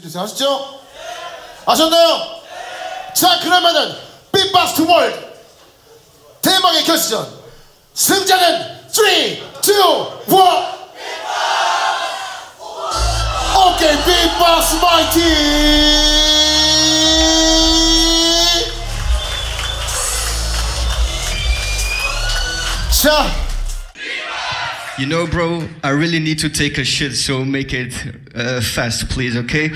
주세요. 아시죠? 아셨나요? 자 그러면은 빅박스 투 월드 대망의 결승전 승자는 3, 2, 1 오케이 빅박스 마이티 자 You know, bro, I really need to take a shit, so make it uh, fast, please, okay?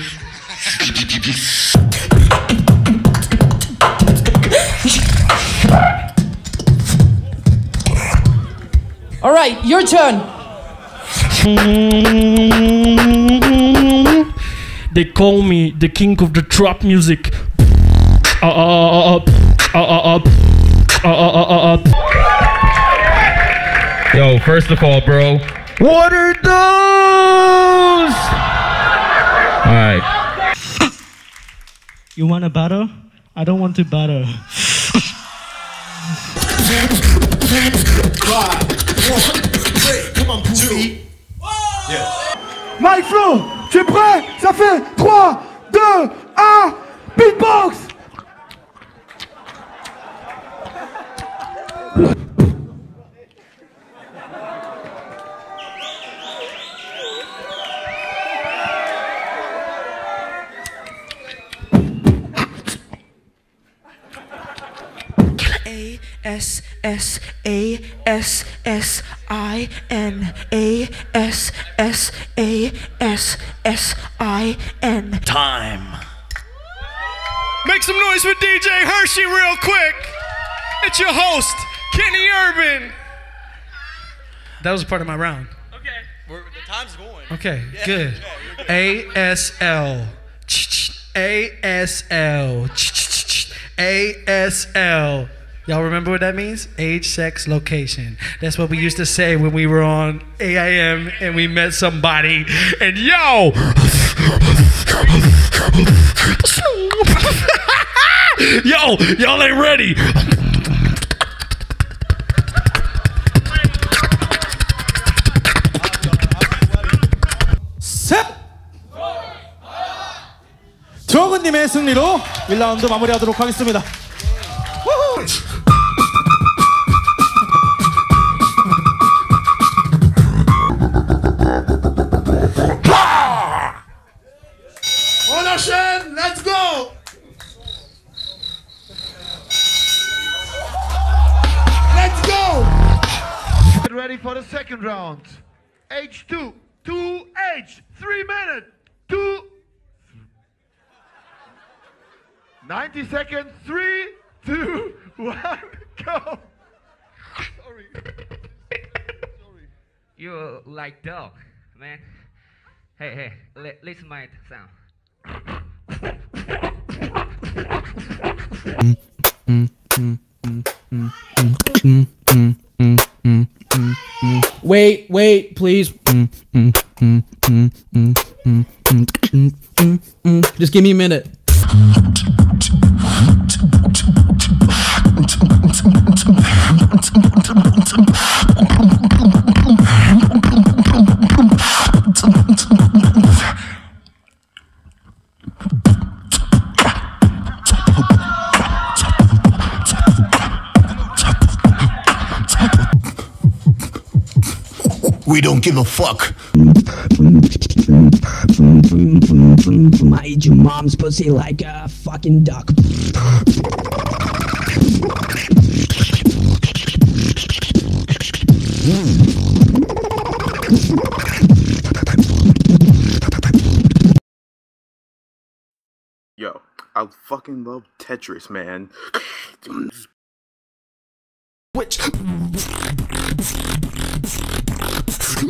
All right, your turn. They call me the king of the trap music. Uh, uh, uh, Yo, first of all, bro, what are those? All right. You want a battle? I don't want to battle. Mike Flo, tu es prêt Ça fait 3, 2, 1, beatbox A S S A S S I N A S S A S S I N. Time. Make some noise for DJ Hershey real quick. It's your host, Kenny Urban. That was part of my round. Okay. We're, the time's going. Okay, good. A S L. A S L. A S L. Y'all remember what that means? Age, sex, location. That's what we used to say when we were on AIM and we met somebody. And yo! yo, y'all ain't ready. 셋! 정은님의 승리로 1라운드 마무리하도록 하겠습니다. On let's go! Let's go! Get ready for the second round. H2, 2H, 3 minutes, 2 90 seconds, three, two, 1, go. Sorry. Sorry. You like dog, man. Hey, hey, li- listen my sound. Wait, wait, please. Just give me a minute. We don't give a fuck I eat your mom's pussy like a fucking duck. Yo, I fucking love Tetris, man. Which Go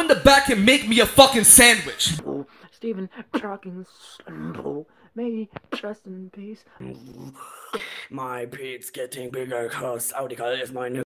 in the back and make me a fucking sandwich. Oh, Stephen Trucking May rest in peace. My pete's getting bigger cause Audical is my new